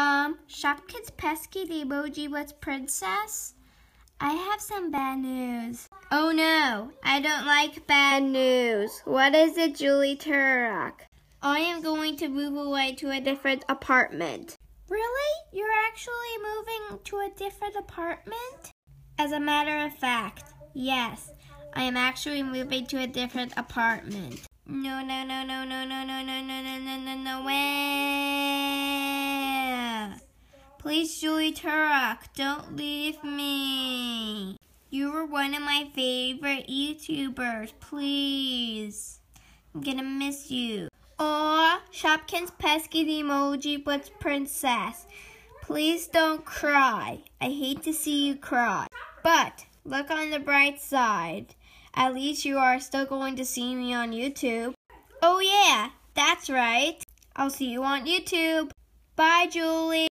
Um, Shopkins Pesky the emoji was princess? I have some bad news. Oh no, I don't like bad news. What is it, Julie Turok? I am going to move away to a different apartment. Really? You're actually moving to a different apartment? As a matter of fact, yes. I am actually moving to a different apartment. No, no, no, no, no, no, no, no, no, no, no, no, where? Please, Julie Turok, don't leave me. You were one of my favorite YouTubers. Please. I'm gonna miss you. Or Shopkins Pesky the Emoji Blitz Princess. Please don't cry. I hate to see you cry. But look on the bright side. At least you are still going to see me on YouTube. Oh yeah, that's right. I'll see you on YouTube. Bye, Julie.